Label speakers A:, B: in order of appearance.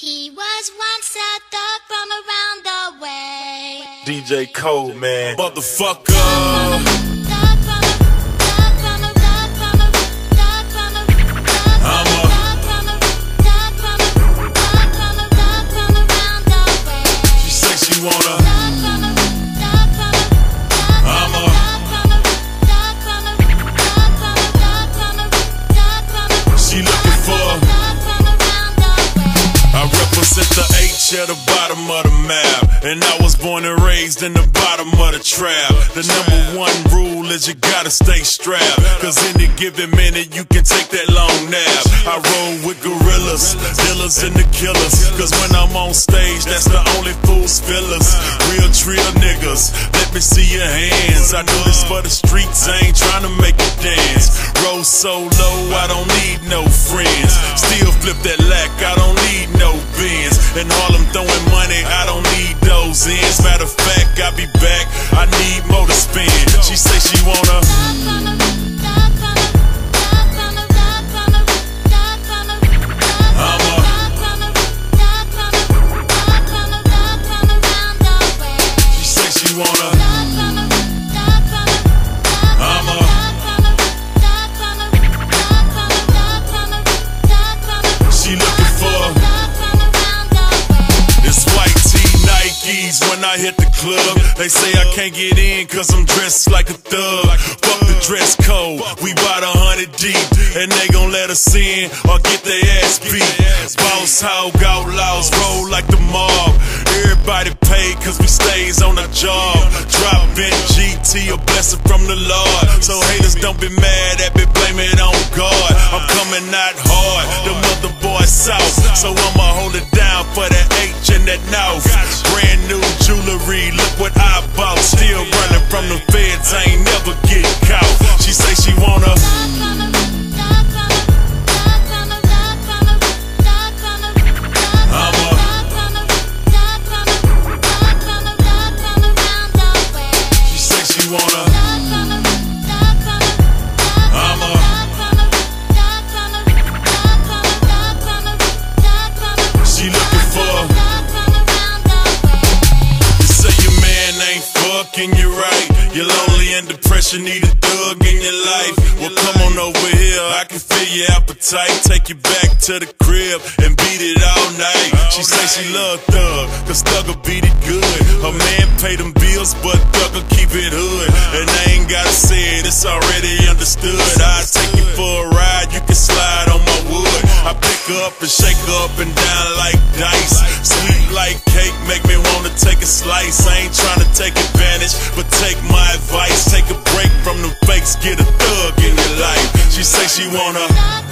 A: He was once a thug from around the way.
B: DJ Codeman.
C: Motherfucker. At the bottom of the map. And I was born and raised in the bottom of the trap. The number one rule is you gotta stay strapped. Cause any given minute you can take that long nap. I roll with gorillas, dealers and the killers. Cause when I'm on stage, that's the only fools fillers. Real trill niggas, let me see your hands. I do this for the streets, I ain't trying to make you dance. Roll so low, I don't need no friends. Still flip that lack, I don't all I'm throwing money, I don't need those ends. Matter of fact, I be back, I need more to spend. She say she wanna. Wanna. When I hit the club. They say I can't get in cause I'm dressed like a thug. Fuck the dress code, we bout a hundred deep. And they gon' let us in or get their ass beat. Boss Hogg Outlaws roll like the mob. Everybody paid cause we stays on our job. Drop in GT, a blessing from the Lord. So haters don't be mad at me, blame it on God. I'm coming out hard, the south. So I'ma hold it down for that H and that North. Brand new jewelry, look what I bought. Still running fucking you right. You're lonely and depression, need a thug in your life. Well, come on over here, I can feel your appetite. Take you back to the crib and beat it all night. She say she love Thug, cause Thug'll beat it good. Her man pay them bills, but Thug'll keep it hood. And I ain't gotta say it, it's already understood. I take you for a ride, you can slide on my wood. I pick her up and shake her up and down like dice. Sweet like cake, make me wanna take a slice. I ain't tryna take advantage, but take my advice. Take a break from the fakes, get a thug in your life. She say she wanna.